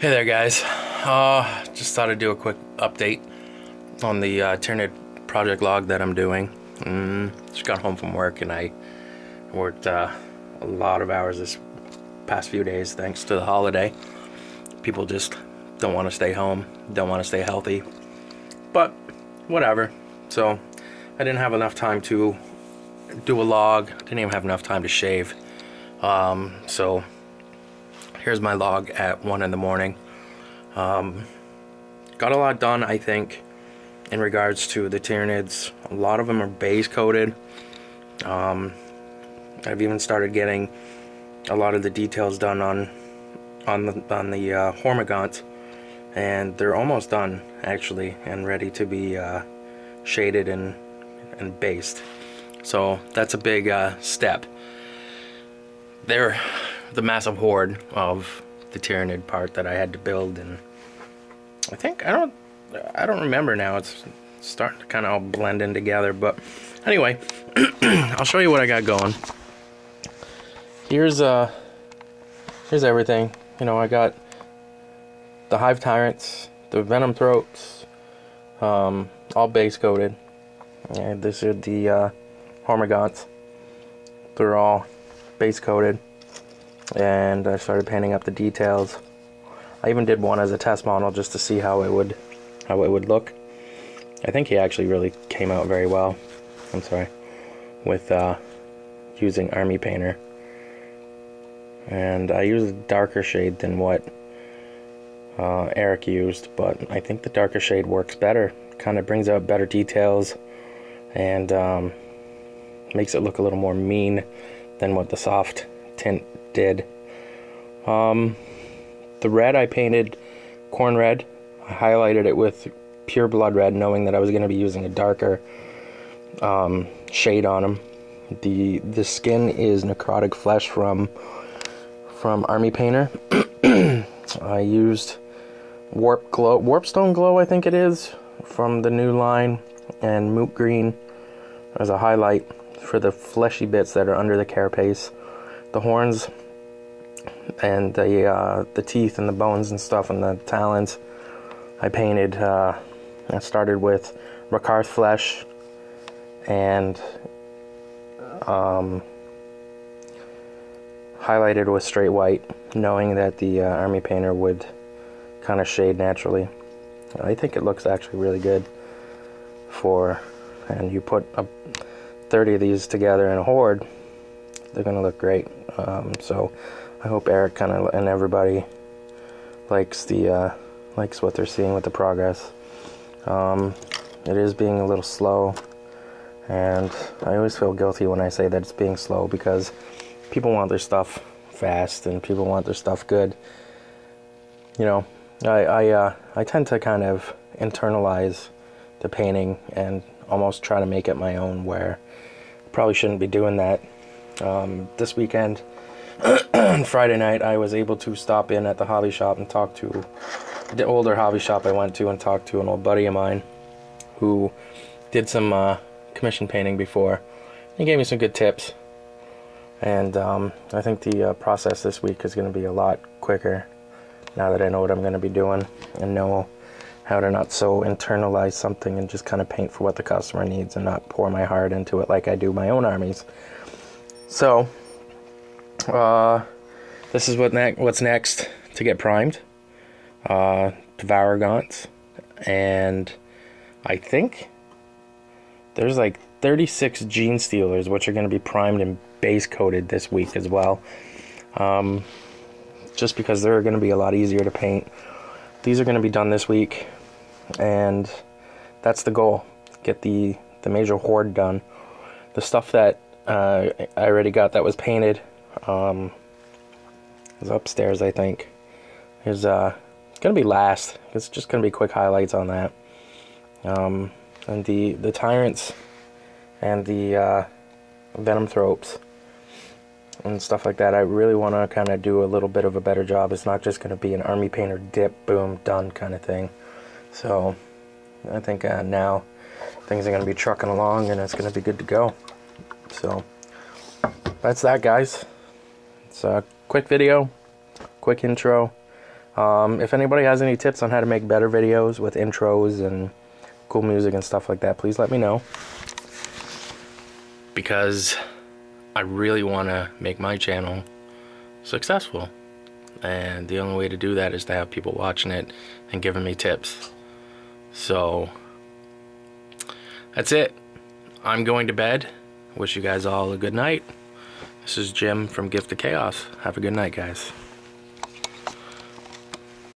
Hey there, guys. Uh, just thought I'd do a quick update on the uh, Tyranid project log that I'm doing. Mm, just got home from work and I worked uh, a lot of hours this past few days thanks to the holiday. People just don't want to stay home, don't want to stay healthy, but whatever. So I didn't have enough time to do a log, didn't even have enough time to shave. Um, so here's my log at 1 in the morning. Um, got a lot done, I think, in regards to the Tyranids. A lot of them are base coated. Um, I've even started getting a lot of the details done on on the on the uh, and they're almost done actually, and ready to be uh, shaded and and based. So that's a big uh, step. They're the massive horde of the Tyranid part that I had to build and I think I don't I don't remember now. It's starting to kind of all blend in together but anyway I'll show you what I got going. Here's uh here's everything. You know I got the hive tyrants the venom thropes um, all base coated. And this is the uh, they're all base coated and I started painting up the details. I even did one as a test model just to see how it would how it would look. I think he actually really came out very well. I'm sorry, with uh, using Army Painter, and I used a darker shade than what uh, Eric used, but I think the darker shade works better. Kind of brings out better details and um, makes it look a little more mean than what the soft tint did. Um, the red I painted Khorne red. I highlighted it with pure blood red, knowing that I was going to be using a darker um, shade on them. The the skin is necrotic flesh from from Army Painter. I used warp glow, warpstone glow, I think it is, from the new line, and moot green as a highlight for the fleshy bits that are under the carapace. The horns and the uh, the teeth and the bones and stuff and the talons. I painted. Uh, I started with Rakarth flesh and um, highlighted with straight white, knowing that the uh, army painter would kind of shade naturally. I think it looks actually really good for, and you put a 30 of these together in a horde, they're gonna look great. Um, so I hope Eric kind of and everybody likes the uh, likes what they're seeing with the progress. Um, it is being a little slow, and I always feel guilty when I say that it's being slow because people want their stuff fast and people want their stuff good. You know, I I, uh, I tend to kind of internalize the painting and almost try to make it my own. Where probably shouldn't be doing that. Um, this weekend Friday night, I was able to stop in at the hobby shop and talk to the older hobby shop I went to and talk to an old buddy of mine who did some uh, commission painting before. He gave me some good tips. And um, I think the uh, process this week is going to be a lot quicker now that I know what I'm going to be doing and know how to not so internalize something and just kind of paint for what the customer needs and not pour my heart into it like I do my own armies. So, uh, this is what ne- what's next to get primed. Uh, Devourgaunts. And I think there's like 36 Genestealers, which are going to be primed and base coated this week as well. Um, just because they're going to be a lot easier to paint. These are going to be done this week, and that's the goal. Get the, the major horde done. The stuff that uh, I already got that was painted um, is upstairs, I think. Is uh, gonna be last. It's just gonna be quick highlights on that. Um, and the the tyrants and the uh, venom thropes and stuff like that. I really want to kind of do a little bit of a better job. It's not just going to be an army painter dip, boom, done kind of thing. So I think uh, now things are going to be trucking along and it's going to be good to go. So that's that, guys. It's a quick video, quick intro. Um, if anybody has any tips on how to make better videos with intros and cool music and stuff like that, please let me know. Because I really want to make my channel successful. And the only way to do that is to have people watching it and giving me tips. So, that's it. I'm going to bed. Wish you guys all a good night. This is Jim from Gift of Chaos. Have a good night, guys.